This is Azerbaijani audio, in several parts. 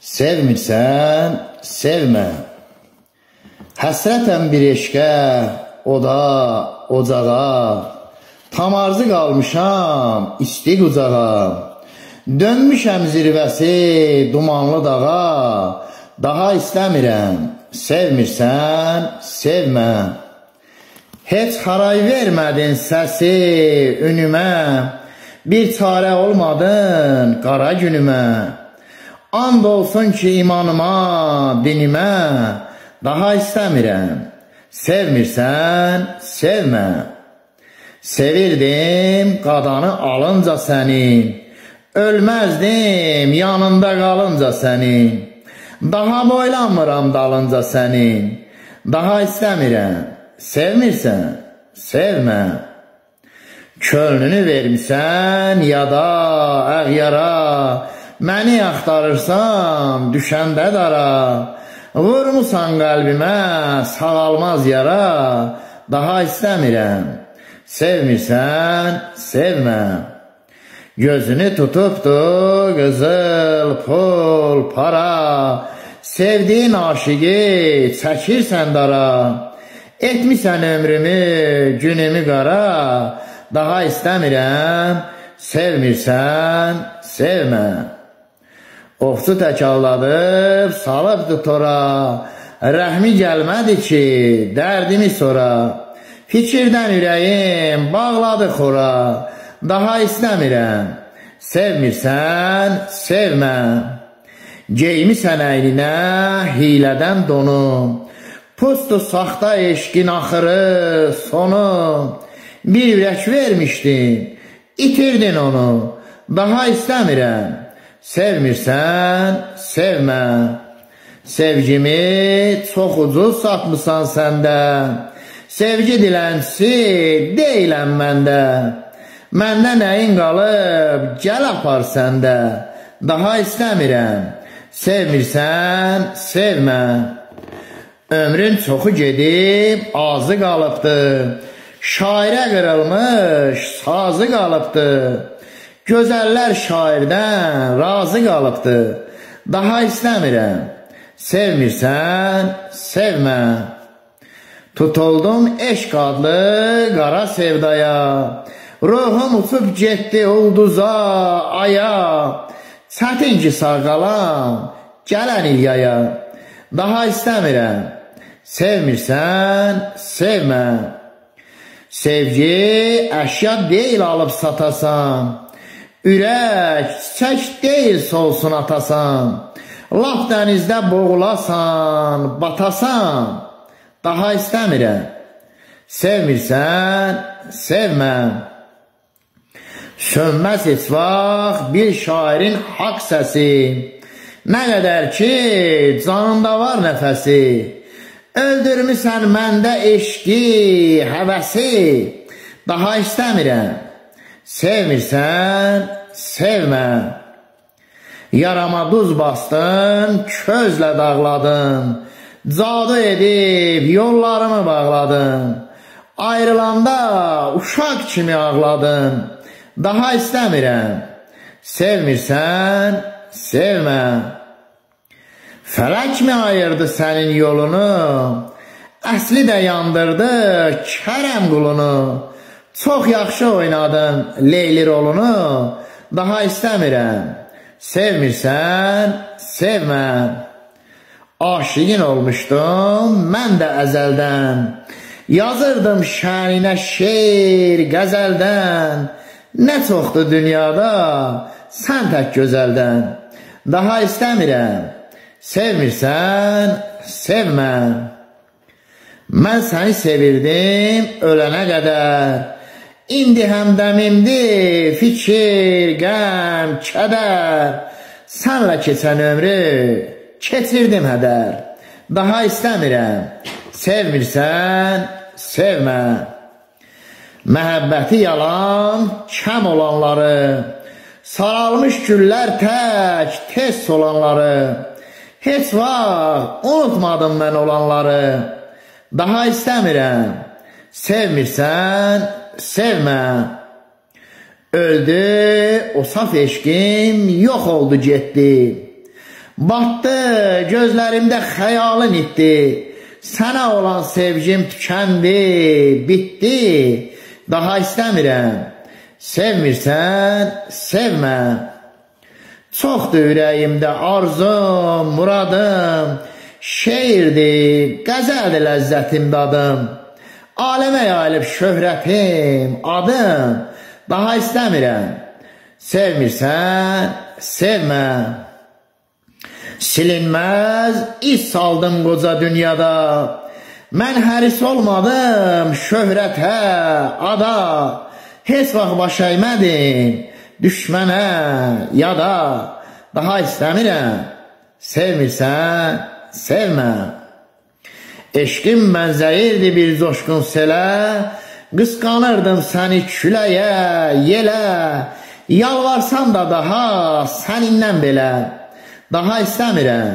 Sevmirsən, sevmə. Həsrətəm bir eşqə, oda, ocağa. Tam arzı qalmışam, isti qucağa. Dönmüşəm zirvəsi dumanlı dağa. Daha istəmirəm, sevmirsən, sevmə. Heç haray vermədin səsi ünümə. Bir çarə olmadın qara günümə. And olsun ki imanıma, dinimə. Daha istəmirəm, sevmirsən, sevmə. Sevirdim qadanı alınca səni, ölməzdim yanında qalınca səni. Daha boylanmıram dalınca səni, daha istəmirəm, sevmirsən, sevmə. Könlünü vermisən yada, əğyara, məni axtarırsan düşəndə dara. Vurmusan qəlbimə sağalmaz yara, daha istəmirəm, sevmirsən, sevmə. Gözünü tutubdu qızıl, pul, para, sevdiyin aşıqı çəkirsən dara. Etmisən ömrümü, günümü qara, daha istəmirəm, sevmirsən, sevmə. Ovçu tək aldadıb, salıbdı tora, rəhmi gəlmədi ki, dərdimi sora. Fikirdən ürəyim bağladı xora, daha istəmirəm, sevmirsən, sevmə. Geymisən əyninə hilədən donu, pustu saxta eşqin axırı, sonu. Bir ürək vermişdin, itirdin onu, daha istəmirəm, sevmirsən, sevmə. Sevgimi çox ucuz satmısan səndə, sevgi dilənçisi deyiləm məndə. Məndə nəyin qalıb, gəl apar səndə, daha istəmirəm, sevmirsən, sevmə. Ömrün çoxu gedib, azı qalıbdı, şairə qırılmış, sazı qalıbdı. Gözəllər şairdən razı qalıbdı, daha istəmirəm, sevmirsən, sevmə. Tutuldum eşq adlı qara sevdaya, ruhum uçub getdi ulduza, aya. Çətin ki sağ qalam, gələn ilyaya, daha istəmirəm, sevmirsən, sevmə. Sevgi əşya deyil alıb satasan, ürək çiçək deyil solsun atasan, laf dənizdə boğulasan, batasan, daha istəmirəm, sevmirsən, sevmə. Sönməz heç vaxt bir şairin haqq səsi, nə qədər ki, canında var nəfəsi, öldürmüsən məndə eşqi, həvəsi, daha istəmirəm, sevmirsən, sevmə. Yarama duz bastın, közlə dağladın, cadu edib yollarımı bağladın, ayrılanda uşaq kimi ağladın, daha istəmirəm, sevmirsən, sevmə. Fələk mi ayırdı sənin yolunu? Əsli də yandırdı kərəm qulunu. Çox yaxşı oynadın Leyli rolunu. Daha istəmirəm. Sevmirsən, sevmə. Aşiqin olmuşdum mən də əzəldən. Yazırdım şəninə şeir qəzəldən. Nə çoxdur dünyada sən tək gözəldən. Daha istəmirəm. Sevmirsən, sevmə. Mən səni sevirdim ölənə qədər. İndi həmdəmimdir fikir, qəm, kədər. Sənlə keçən ömrü keçirdim hədər. Daha istəmirəm. Sevmirsən, sevmə. Məhəbbəti yalan, kəm olanları, saralmış güllər tək, tez solanları, heç vaxt unutmadım mən olanları, daha istəmirəm, sevmirsən, sevmə. Öldü, o saf eşqim yox oldu getdi. Batdı gözlərimdə xəyalın itdi. Sənə olan sevgim tükəndi, bitdi. Daha istəmirəm. Sevmirsən, sevmə. Çoxdur ürəyimdə arzum, muradım, şeirdir, qəzəldir ləzzətim dadım. Aləmə yayılıb şöhrətim, adım, daha istəmirəm. Sevmirsən, sevmə. Silinməz iz saldım qoca dünyada. Mən həris olmadım şöhrətə, ada. Heç vaxt baş əymədim düşmənə, yada. Daha istəmirəm. Sevmirsən, sevmə. Eşqim bənzəyirdi bir coşqun selə, qısqanırdım səni küləyə, yelə, yalvarsam da daha sənindən belə, daha istəmirəm,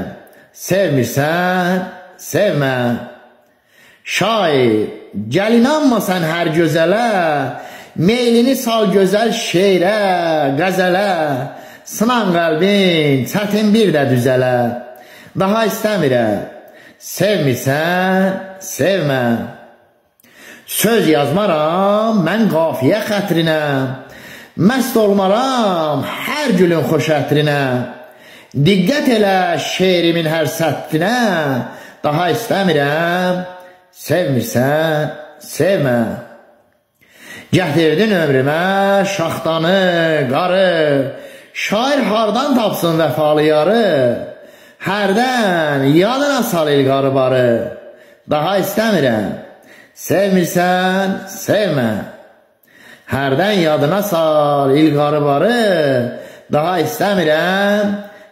sevmirsən, sevmə. Şair, gəl inanma sən hər gözələ, meylini sal gözəl şeirə, qəzələ, sınan qəlbin, çətin bir də düzələ, daha istəmirəm, Sevmirsən, sevmə. Söz yazmaram, mən qafiyə xətrinə. Məst olmaram hər gülün xoş ətrinə. Diqqət elə şeirimin hər səttinə. Daha istəmirəm, sevmirsən, sevmə. Gətirdin ömrümə şaxtanı, qarı. Şair hardan tapsın vəfalı yarı? Hərdən yadına sal ilqarı barı, daha istəmirəm. Sevmirsən, sevmə. Hərdən yadına sal ilqarı barı, daha istəmirəm.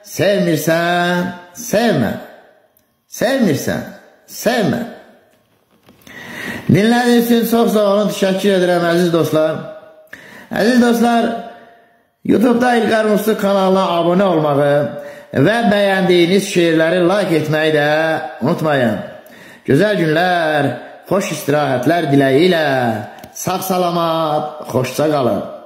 Sevmirsən, sevmə. Sevmirsən, sevmə. Dinlədiyiniz üçün çox sağ olun, təşəkkür edirəm əziz dostlar. Əziz dostlar, YouTube-da İlqar Musluk kanalına abunə olmağı, və bəyəndiyiniz şeirləri like etməyi də unutmayın. Gözəl günlər, xoş istirahətlər diləyi ilə sağ salamat, xoşça qalın.